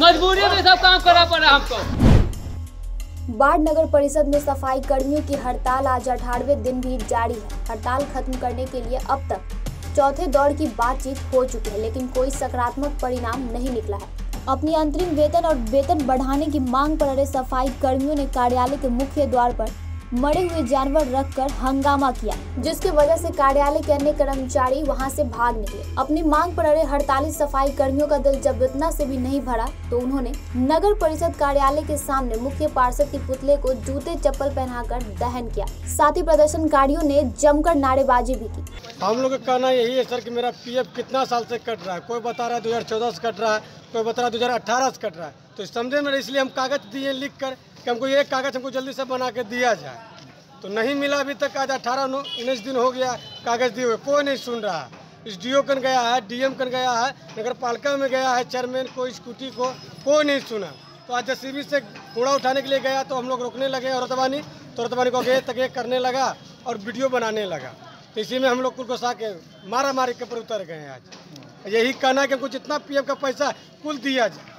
मजबूरी में सब काम करना पड़ा हमको। बाढ़ नगर परिषद में सफ़ाई कर्मियों की हड़ताल आज अठारहवें दिन भी जारी है। हड़ताल खत्म करने के लिए अब तक चौथे दौर की बातचीत हो चुकी है, लेकिन कोई सकारात्मक परिणाम नहीं निकला है। अपनी अंतरिम वेतन और वेतन बढ़ाने की मांग पर अड़े सफ़ाई कर्मियों ने कार्यालय के मुख्य द्वार पर मरे हुए जानवर रखकर हंगामा किया, जिसकी वजह से कार्यालय के अन्य कर्मचारी वहाँ से भाग निकले। अपनी मांग पर अड़े हड़ताली सफ़ाई कर्मियों का दिल जब इतना से भी नहीं भरा तो उन्होंने नगर परिषद कार्यालय के सामने मुख्य पार्षद के पुतले को जूते चप्पल पहनाकर दहन किया। साथ ही प्रदर्शनकारियों ने जमकर नारेबाजी भी की। हम लोग का कहना यही है सर की मेरा पीएफ कितना साल ऐसी कट रहा है? कोई बता रहा है 2014 से कट रहा है, कोई बता रहा है 2018 से कट रहा है। तो समझे मेरे इसलिए हम कागज़ दिए लिख कर कि हमको ये कागज़ हमको जल्दी से बना के दिया जाए। तो नहीं मिला अभी तक, आज अठारह उन्नीस दिन हो गया, कागज़ दिए हुए, कोई नहीं सुन रहा। इस डी कन गया है डीएम कन गया है नगर पालिका में गया है, चेयरमैन को, स्कूटी को, कोई नहीं सुना। तो आज जसीबी से कूड़ा उठाने के लिए गया तो हम लोग रोकने लगे औरतवानी तो औरतवानी को गे तक करने लगा, और वीडियो बनाने लगा। तो इसी में हम लोग कुल घुसा के मारा मारी के ऊपर उतर गए आज। यही कहना है कि हमको जितना पीएफ का पैसा कुल दिया जाए।